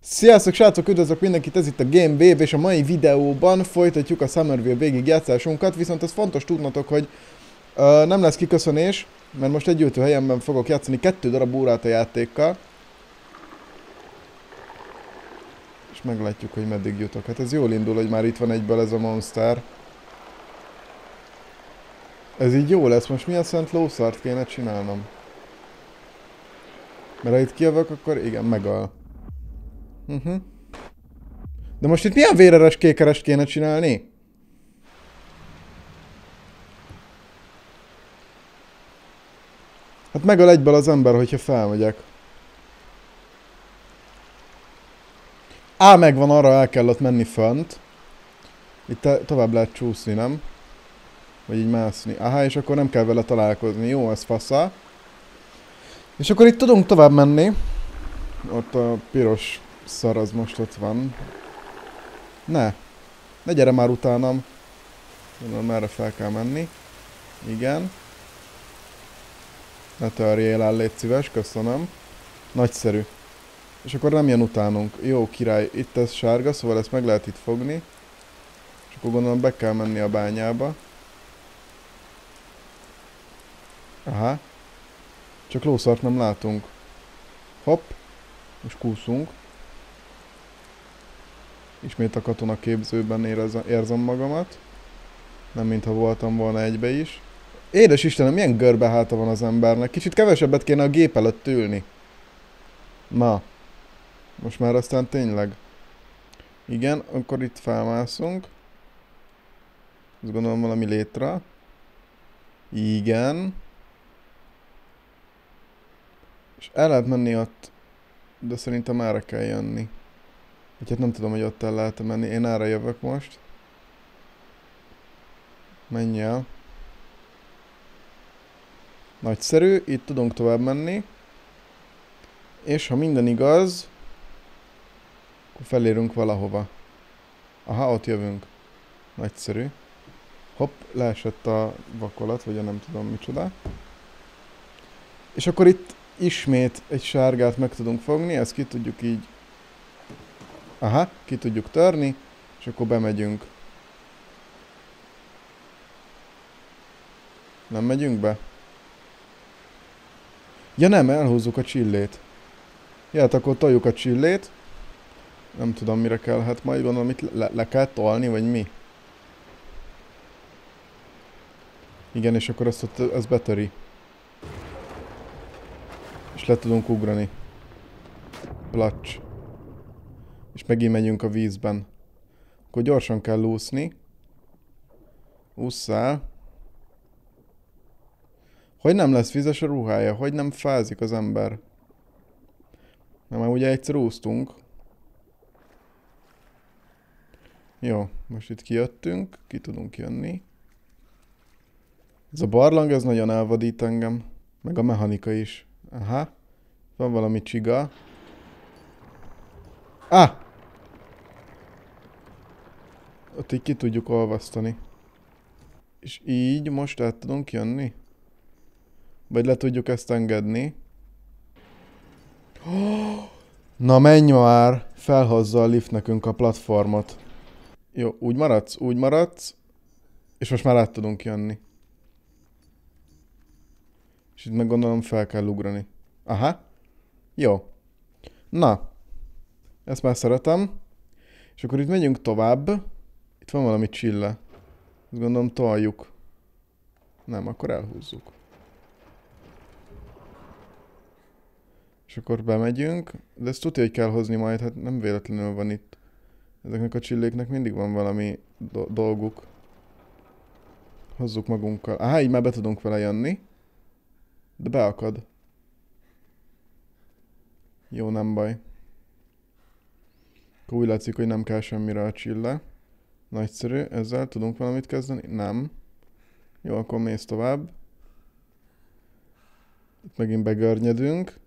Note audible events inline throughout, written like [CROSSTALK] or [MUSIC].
Sziasztok srácok, üdvözlök mindenkit, ez itt a Game Wave, és a mai videóban folytatjuk a Summerville végigjátszásunkat, viszont ez fontos tudnotok, hogy uh, nem lesz kiköszönés, mert most egy helyenben fogok játszani kettő darab órát a játékkal. És meglátjuk, hogy meddig jutok. Hát ez jól indul, hogy már itt van egyből ez a monster. Ez így jó lesz, most mi a szent lószart kéne csinálnom? Mert ha itt kijövök, akkor igen, megal. Uh-huh. De most itt milyen véreres kékerest kéne csinálni? Hát megöl egyből az ember, hogyha felmegyek. Á, megvan, arra el kellett menni fönt. Itt tovább lehet csúszni, nem? Vagy így mászni. Aha, és akkor nem kell vele találkozni. Jó, ez fasza. És akkor itt tudunk tovább menni. Ott a piros szar az most ott van. Ne. Ne gyere már utánam. Gondolom, merre fel kell menni. Igen. Ne törjél el, légy szíves, köszönöm. Nagyszerű. És akkor nem jön utánunk. Jó, király, itt ez sárga, szóval ezt meg lehet itt fogni. És akkor gondolom be kell menni a bányába. Aha. Csak lószart nem látunk. Hopp. Most kúszunk. Ismét a katonaképzőben érezem, érzem magamat. Nem mintha voltam volna egybe is. Édes Istenem, milyen görbe háta van az embernek. Kicsit kevesebbet kéne a gép előtt ülni. Na. Most már aztán tényleg. Igen, akkor itt felmászunk. Azt gondolom valami létre. Igen. És el lehet menni ott, de szerintem erre kell jönni. Úgyhogy nem tudom, hogy ott el lehet menni. Én erre jövök most. Menj el. Nagyszerű, itt tudunk tovább menni. És ha minden igaz, akkor felérünk valahova. Aha, ott jövünk. Nagyszerű. Hopp, leesett a vakolat, vagy a nem tudom micsoda. És akkor itt ismét egy sárgát meg tudunk fogni, ezt ki tudjuk így Aha, ki tudjuk törni, és akkor bemegyünk. Nem megyünk be? Ja nem, elhúzzuk a csillét. Ja, hát akkor toljuk a csillét. Nem tudom mire kell, hát majd gondolom itt le, le kell tolni, vagy mi? Igen, és akkor azt ott, az betöri. És le tudunk ugrani. Placs. És megint megyünk a vízben. Akkor gyorsan kell úszni. Ússzál. Hogy nem lesz vizes a ruhája? Hogy nem fázik az ember? Na már ugye egyszer úsztunk. Jó, most itt kijöttünk, ki tudunk jönni. Ez a barlang, ez nagyon elvadít engem. Meg a mechanika is. Aha. Van valami csiga. Ah! Ott így ki tudjuk olvasztani. És így most át tudunk jönni? Vagy le tudjuk ezt engedni? [GASPS] Na menj már! Felhozza a lift nekünk a platformot. Jó, úgy maradsz, úgy maradsz. És most már át tudunk jönni. És itt meg gondolom fel kell ugrani. Aha. Jó. Na. Ezt már szeretem. És akkor itt megyünk tovább. Itt van valami csille. Azt gondolom toljuk. Nem, akkor elhúzzuk. És akkor bemegyünk, de ezt tudja, hogy kell hozni majd, hát nem véletlenül van itt. Ezeknek a csilléknek mindig van valami do dolguk. Hozzuk magunkkal. Aha, így már be tudunk vele jönni. De beakad. Jó, nem baj. Akkor úgy látszik, hogy nem kell semmire a csille. Nagyszerű, ezzel tudunk valamit kezdeni? Nem. Jó, akkor mész tovább. Itt megint begörnyedünk.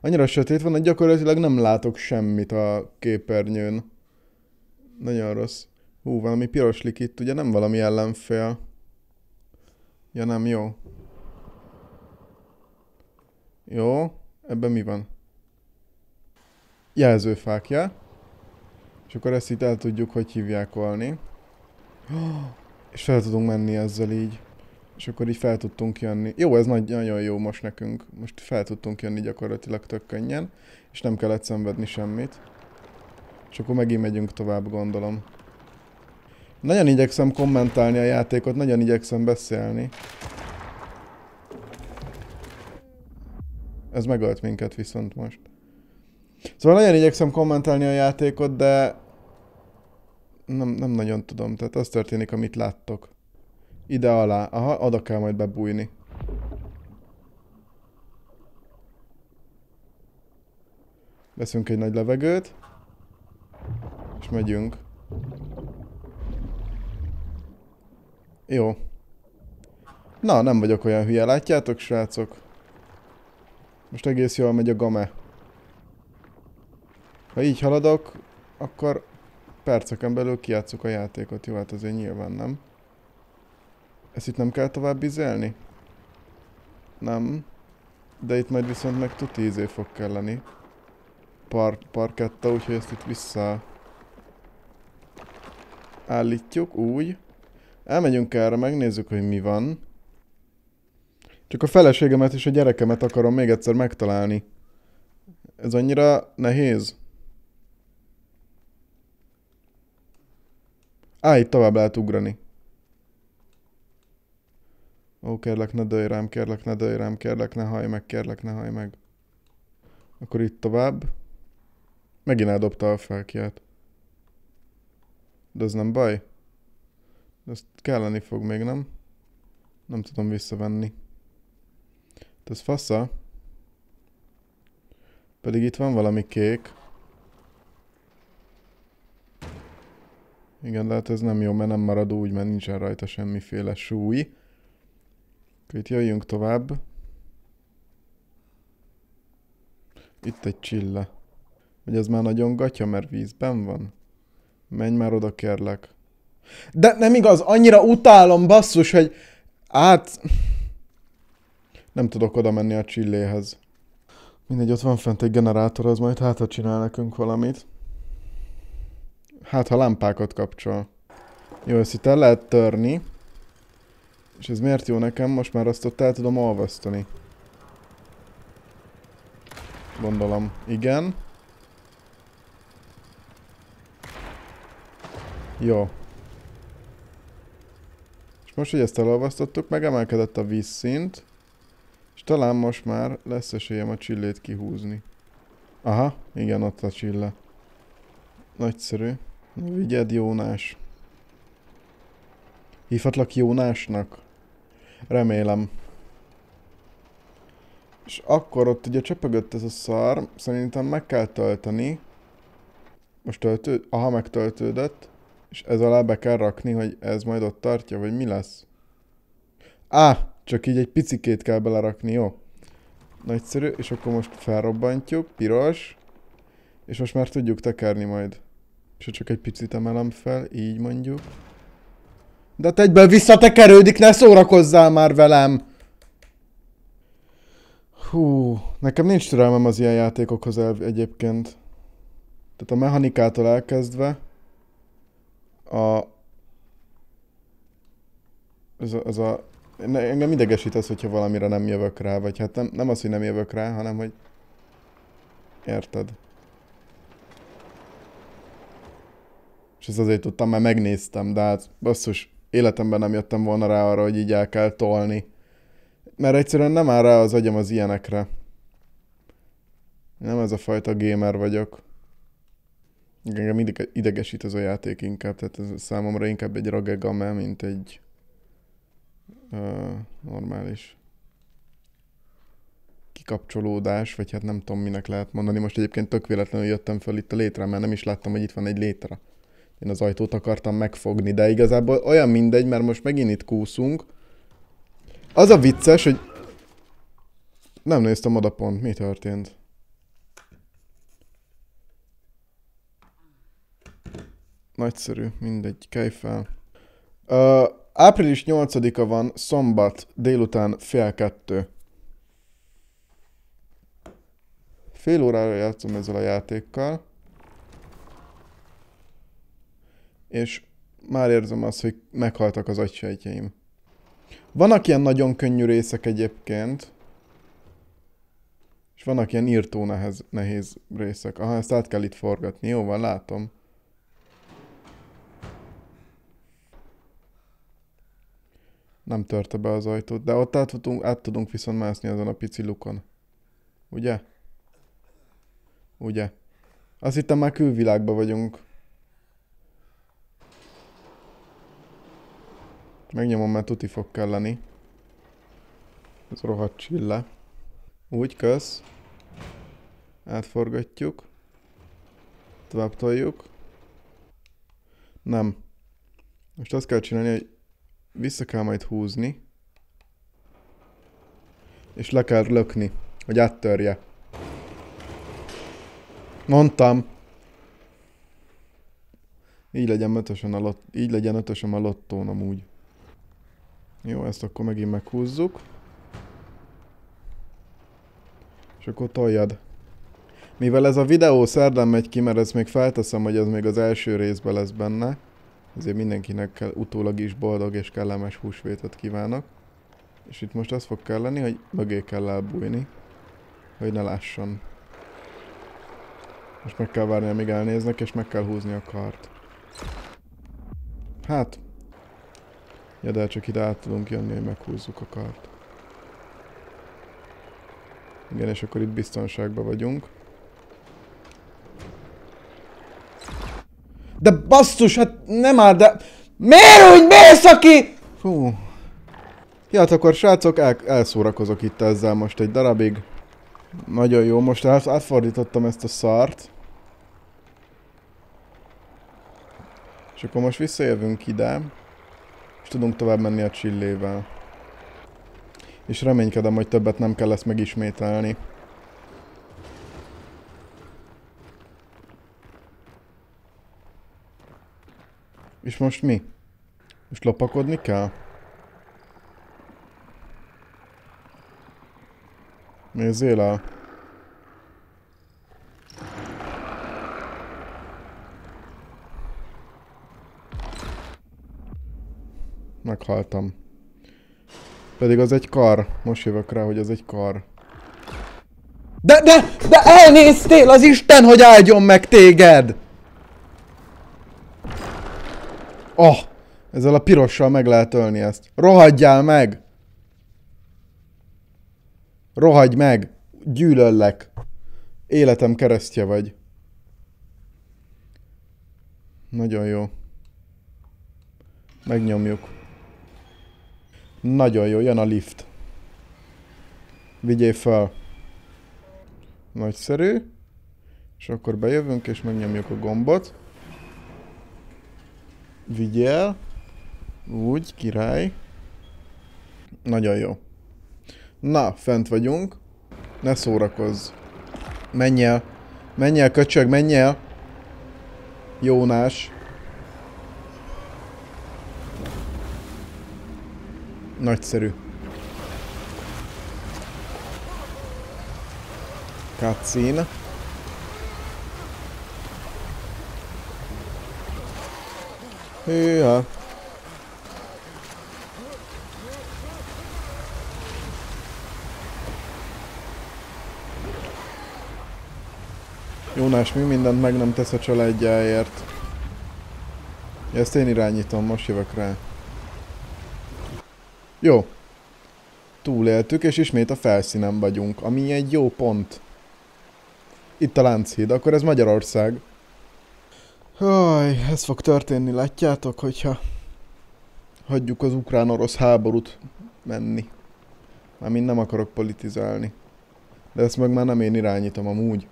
Annyira sötét van, hogy gyakorlatilag nem látok semmit a képernyőn. Nagyon rossz. Hú, valami piros itt, ugye nem valami ellenfél. Ja nem, jó. Jó, ebben mi van? jelzőfákja. És akkor ezt itt el tudjuk, hogy hívják olni. [GASPS] És fel tudunk menni ezzel így. És akkor így fel tudtunk jönni. Jó, ez nagy, nagyon jó most nekünk. Most fel tudtunk jönni gyakorlatilag tök könnyen. És nem kellett szenvedni semmit. És akkor megint megyünk tovább, gondolom. Nagyon igyekszem kommentálni a játékot, nagyon igyekszem beszélni. Ez megölt minket viszont most. Szóval nagyon igyekszem kommentálni a játékot, de nem, nem nagyon tudom. Tehát az történik, amit láttok. Ide alá. Aha, oda kell majd bebújni. Veszünk egy nagy levegőt. És megyünk. Jó. Na, nem vagyok olyan hülye, látjátok, srácok? Most egész jól megy a game. Ha így haladok, akkor perceken belül kiátszuk a játékot. Jó, hát azért nyilván nem. Ezt itt nem kell tovább izelni? Nem. De itt majd viszont meg tuti izé fog kelleni. Par parketta, úgyhogy ezt itt vissza állítjuk, úgy. Elmegyünk erre, megnézzük, hogy mi van. Csak a feleségemet és a gyerekemet akarom még egyszer megtalálni. Ez annyira nehéz. Á, itt tovább lehet ugrani. Ó, kérlek, ne dőj rám, kérlek, ne dőj rám, kérlek, ne haj meg, kérlek, ne haj meg. Akkor itt tovább. Megint eldobta a felkiát. De ez nem baj. Ezt kelleni fog még, nem? Nem tudom visszavenni. Ez fasza. Pedig itt van valami kék. Igen, lehet ez nem jó, mert nem marad úgy, mert nincsen rajta semmiféle súly. Itt jöjjünk tovább. Itt egy csilla. Hogy ez már nagyon gatya, mert vízben van? Menj már oda, kérlek. De nem igaz, annyira utálom, basszus, hogy át... Nem tudok oda menni a csilléhez. Mindegy, ott van fent egy generátor, az majd hátra csinál nekünk valamit. Hát, ha lámpákat kapcsol. Jó, ezt itt el lehet törni. És ez miért jó nekem? Most már azt ott el tudom olvasztani. Gondolom. Igen. Jó. És most, hogy ezt elolvasztottuk, megemelkedett a vízszint. És talán most már lesz esélyem a csillét kihúzni. Aha, igen, ott a csille. Nagyszerű. Vigyed Jónás. Hívhatlak Jónásnak? Remélem. És akkor ott ugye csöpögött ez a szar, szerintem meg kell tölteni. Most töltő... Aha, megtöltődött. És ez alá be kell rakni, hogy ez majd ott tartja, vagy mi lesz? Á, csak így egy picikét kell belerakni, jó? Nagyszerű, és akkor most felrobbantjuk, piros. És most már tudjuk tekerni majd. És csak egy picit emelem fel, így mondjuk. De hát egyből visszatekerődik, ne szórakozzál már velem! Hú, nekem nincs türelmem az ilyen játékokhoz el, egyébként. Tehát a mechanikától elkezdve a... Ez a, ez a engem idegesít az, hogyha valamire nem jövök rá, vagy hát nem, nem az, hogy nem jövök rá, hanem hogy... Érted? És ez azért tudtam, mert megnéztem, de hát basszus, életemben nem jöttem volna rá arra, hogy így el kell tolni. Mert egyszerűen nem áll rá az agyam az ilyenekre. Nem ez a fajta gamer vagyok. Engem idegesít ez a játék inkább, tehát ez számomra inkább egy ragegame, mint egy uh, normális kikapcsolódás, vagy hát nem tudom, minek lehet mondani. Most egyébként tök véletlenül jöttem föl itt a létre, mert nem is láttam, hogy itt van egy létre. Én az ajtót akartam megfogni, de igazából olyan mindegy, mert most megint itt kúszunk. Az a vicces, hogy nem néztem oda pont, mi történt. Nagyszerű, mindegy, kelj fel. Uh, Április 8-a van, szombat, délután fél kettő. Fél órára játszom ezzel a játékkal. És már érzem azt, hogy meghaltak az agysejtjeim. Vannak ilyen nagyon könnyű részek egyébként. És vannak ilyen írtó nehez, nehéz részek. Aha, ezt át kell itt forgatni. Jó van, látom. Nem törte be az ajtót, de ott át tudunk, át tudunk viszont mászni azon a pici lukon. Ugye? Ugye? Azt hittem már külvilágban vagyunk. Megnyomom, mert tuti fog kelleni. Ez rohadt csille. Úgy, kösz. Átforgatjuk. Tovább toljuk. Nem. Most azt kell csinálni, hogy vissza kell majd húzni. És le kell lökni, hogy áttörje. Mondtam. Így legyen ötösen a, lot, így legyen ötösen a lottón amúgy. Jó, ezt akkor megint meghúzzuk. És akkor toljad. Mivel ez a videó szerdán megy ki, mert ezt még felteszem, hogy az még az első részben lesz benne. Ezért mindenkinek kell, utólag is boldog és kellemes húsvétet kívánok. És itt most az fog kelleni, hogy mögé kell elbújni, hogy ne lásson. Most meg kell várni, amíg elnéznek, és meg kell húzni a kart. Hát. Ja, de csak ide át tudunk jönni, hogy meghúzzuk a kart. Igen, és akkor itt biztonságban vagyunk. De basszus, hát nem már, de... Miért úgy mész, aki... Fú. Ja, hát akkor srácok, el, elszórakozok itt ezzel most egy darabig. Nagyon jó, most át, átfordítottam ezt a szart. És akkor most visszajövünk ide. Tudunk tovább menni a csillével. És reménykedem, hogy többet nem kell ezt megismételni. És most mi? Most lopakodni kell? Nézzél el. Meghaltam. Pedig az egy kar. Most jövök rá, hogy az egy kar. De, de, de elnéztél az Isten, hogy áldjon meg téged! Oh! Ezzel a pirossal meg lehet ölni ezt. Rohadjál meg! Rohadj meg! Gyűlöllek! Életem keresztje vagy. Nagyon jó. Megnyomjuk. Nagyon jó, jön a lift. Vigyél fel. Nagyszerű. És akkor bejövünk és megnyomjuk a gombot. Vigyél. Úgy, király. Nagyon jó. Na, fent vagyunk. Ne szórakozz. Menj el. Menj el, köcsög, menj el. Jónás. Nagyszerű. Cutscene. Hűha. Jónás, mi mindent meg nem tesz a családjáért. Ezt én irányítom, most jövök rá. Jó. Túléltük, és ismét a felszínen vagyunk, ami egy jó pont. Itt a Lánchíd, akkor ez Magyarország. Haj, ez fog történni, látjátok, hogyha hagyjuk az ukrán-orosz háborút menni. Már mind nem akarok politizálni. De ezt meg már nem én irányítom amúgy.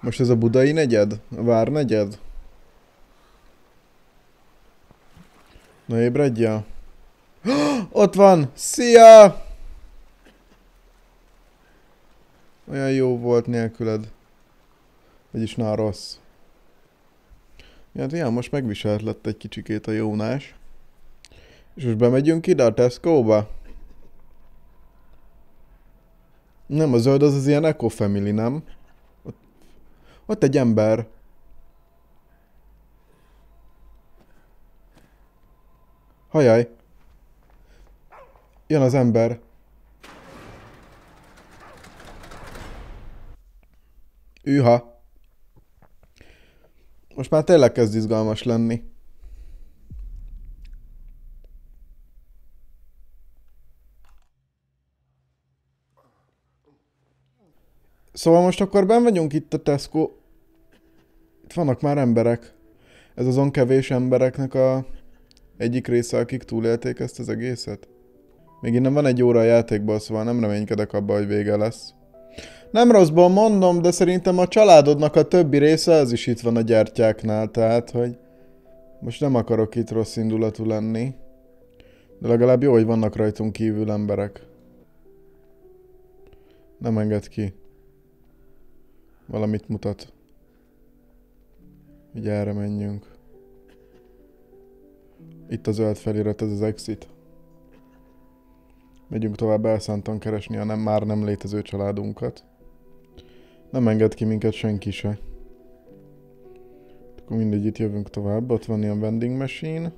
Most ez a budai negyed? A várnegyed? Na ébredj [GASPS] Ott van! Szia! Olyan jó volt nélküled. Vagyis na rossz. Hát ilyen most megviselt lett egy kicsikét a jónás. És most bemegyünk ide a Tesco-ba? Nem, a zöld az az ilyen eco family, nem? Ott, ott egy ember. Hajaj. Jön az ember. Üha. Most már tényleg kezd izgalmas lenni. Szóval most akkor ben vagyunk itt a Tesco. Itt vannak már emberek. Ez azon kevés embereknek a egyik része, akik túlélték ezt az egészet. Még innen van egy óra a játékból, szóval nem reménykedek abba, hogy vége lesz. Nem rosszból mondom, de szerintem a családodnak a többi része az is itt van a gyertyáknál, tehát, hogy most nem akarok itt rossz indulatú lenni. De legalább jó, hogy vannak rajtunk kívül emberek. Nem enged ki. Valamit mutat. Ugye erre menjünk. Itt a zöld felirat, ez az exit. Megyünk tovább elszántan keresni a nem, már nem létező családunkat. Nem enged ki minket senki se. Akkor mindegy, itt jövünk tovább. Ott van ilyen vending machine.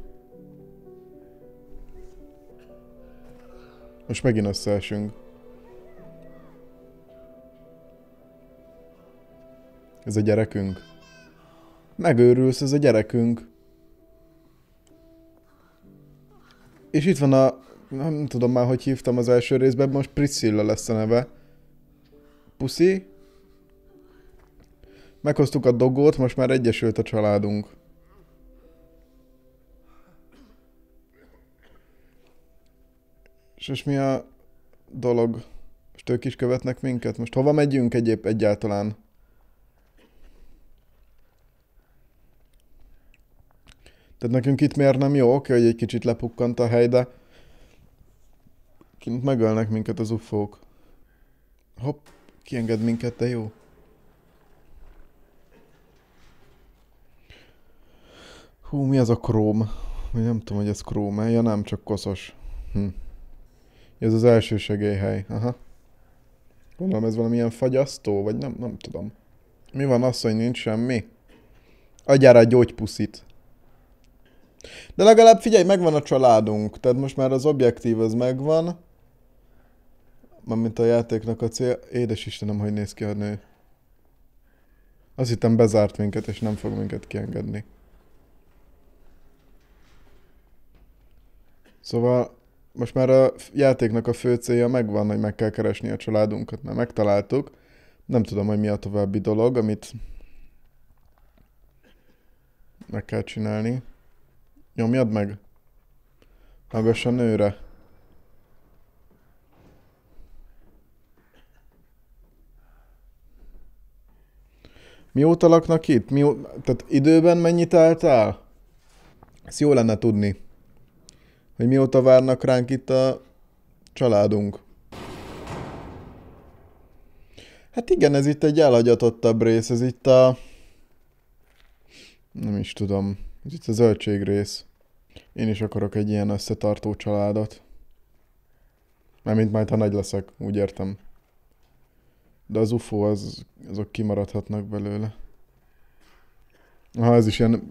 Most megint összeesünk. Ez a gyerekünk. Megőrülsz, ez a gyerekünk. És itt van a... Nem tudom már, hogy hívtam az első részben, most Priscilla lesz a neve. Puszi? Meghoztuk a dogót, most már egyesült a családunk. És most mi a dolog? Most ők is követnek minket? Most hova megyünk egyéb egyáltalán? Tehát nekünk itt miért nem jó? Oké, hogy egy kicsit lepukkant a hely, de kint megölnek minket az ufók. Hopp, kienged minket, de jó. Hú, mi az a króm? Nem tudom, hogy ez króm -e. Ja nem, csak koszos. Hm. Ez az első segélyhely. Aha. Gondolom ez valamilyen fagyasztó, vagy nem, nem tudom. Mi van az, hogy nincs semmi? Adjára a gyógypuszit. De legalább figyelj, megvan a családunk, tehát most már az objektív az megvan. mint a játéknak a cél. Édes Istenem, hogy néz ki a nő. Azt hittem bezárt minket, és nem fog minket kiengedni. Szóval most már a játéknak a fő célja megvan, hogy meg kell keresni a családunkat, mert megtaláltuk. Nem tudom, hogy mi a további dolog, amit meg kell csinálni. Nyomjad meg. Hallgass a nőre. Mióta laknak itt? Mió... Tehát időben mennyit álltál? Ezt jó lenne tudni. Hogy mióta várnak ránk itt a családunk. Hát igen, ez itt egy elhagyatottabb rész, ez itt a... Nem is tudom. Ez itt a zöldség rész. Én is akarok egy ilyen összetartó családot. Mármint majd, ha nagy leszek, úgy értem. De az UFO, az, azok kimaradhatnak belőle. Aha, ez is ilyen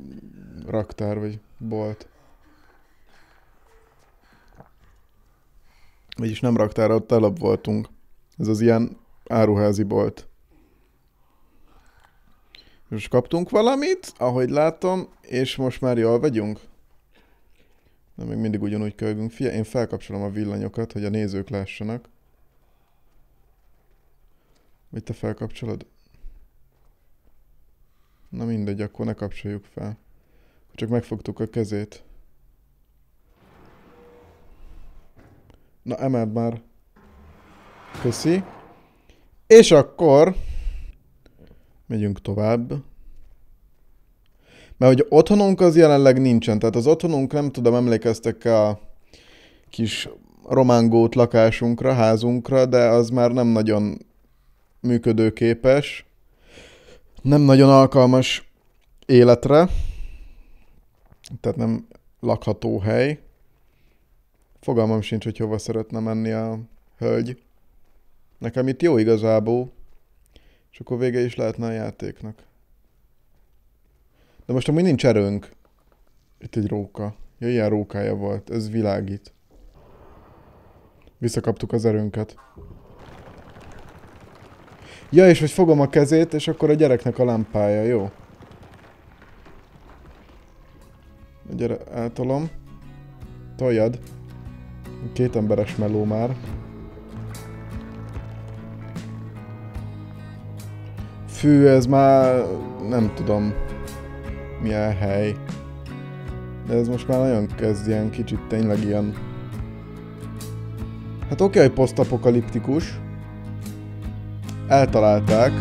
raktár, vagy bolt. Vagyis nem raktár, ott előbb voltunk. Ez az ilyen áruházi bolt. Most kaptunk valamit, ahogy látom, és most már jól vagyunk. De még mindig ugyanúgy kölgünk. Fia, én felkapcsolom a villanyokat, hogy a nézők lássanak. Vagy te felkapcsolod? Na mindegy, akkor ne kapcsoljuk fel. Csak megfogtuk a kezét. Na, emeld már. Köszi. És akkor megyünk tovább. Mert hogy otthonunk az jelenleg nincsen, tehát az otthonunk nem tudom, emlékeztek a kis romángót lakásunkra, házunkra, de az már nem nagyon működőképes, nem nagyon alkalmas életre, tehát nem lakható hely. Fogalmam sincs, hogy hova szeretne menni a hölgy. Nekem itt jó igazából. És akkor vége is lehetne a játéknak. De most amúgy nincs erőnk. Itt egy róka. Ja, ilyen rókája volt. Ez világít. Visszakaptuk az erőnket. Ja, és hogy fogom a kezét, és akkor a gyereknek a lámpája, jó? Gyere, eltolom. Toljad. Két emberes meló már. Fű, ez már nem tudom milyen hely. De ez most már nagyon kezd ilyen kicsit tényleg ilyen... Hát oké, okay, hogy posztapokaliptikus. Eltalálták.